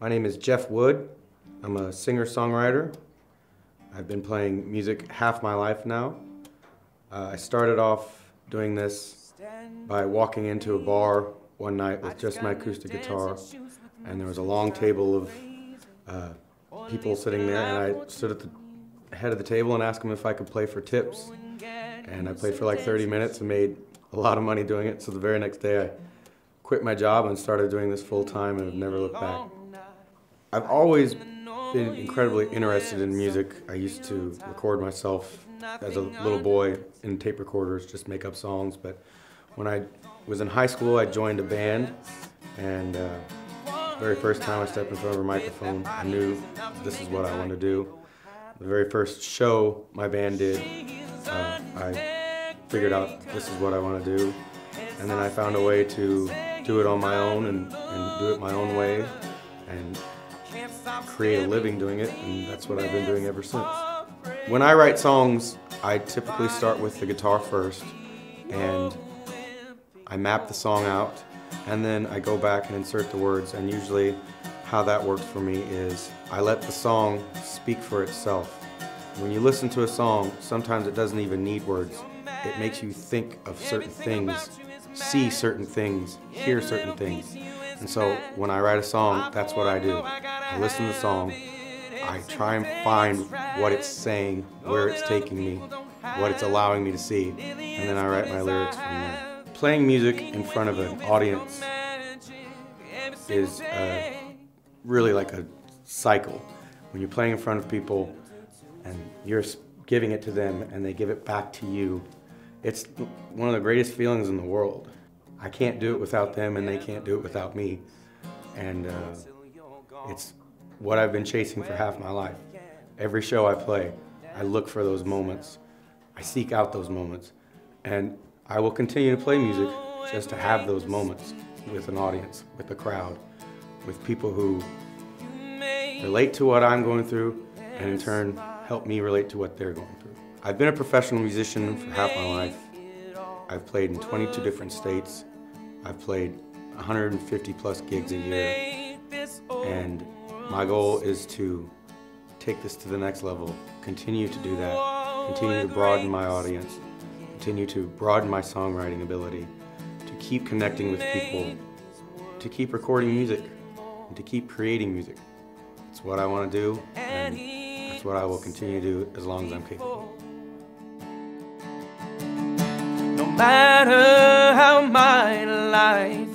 My name is Jeff Wood. I'm a singer-songwriter. I've been playing music half my life now. Uh, I started off doing this by walking into a bar one night with just my acoustic guitar, and there was a long table of uh, people sitting there, and I stood at the head of the table and asked them if I could play for tips. And I played for like 30 minutes and made a lot of money doing it. So the very next day, I quit my job and started doing this full time, and have never looked back. I've always been incredibly interested in music. I used to record myself as a little boy in tape recorders, just make up songs. But when I was in high school, I joined a band, and uh, very first time I stepped in front of a microphone, I knew this is what I want to do. The very first show my band did, uh, I figured out this is what I want to do, and then I found a way to do it on my own and, and do it my own way, and create a living doing it, and that's what I've been doing ever since. When I write songs, I typically start with the guitar first, and I map the song out, and then I go back and insert the words, and usually how that works for me is I let the song speak for itself. When you listen to a song, sometimes it doesn't even need words. It makes you think of certain things, see certain things, hear certain things. And so when I write a song, that's what I do. I listen to the song, I try and find what it's saying, where it's taking me, what it's allowing me to see, and then I write my lyrics from there. Playing music in front of an audience is uh, really like a cycle. When you're playing in front of people and you're giving it to them and they give it back to you, it's one of the greatest feelings in the world. I can't do it without them, and they can't do it without me. And uh, it's what I've been chasing for half my life. Every show I play, I look for those moments. I seek out those moments. And I will continue to play music just to have those moments with an audience, with a crowd, with people who relate to what I'm going through and in turn help me relate to what they're going through. I've been a professional musician for half my life. I've played in 22 different states. I've played 150 plus gigs a year, and my goal is to take this to the next level, continue to do that, continue to broaden my audience, continue to broaden my songwriting ability, to keep connecting with people, to keep recording music, and to keep creating music. It's what I want to do, and that's what I will continue to do as long as I'm capable. No matter my life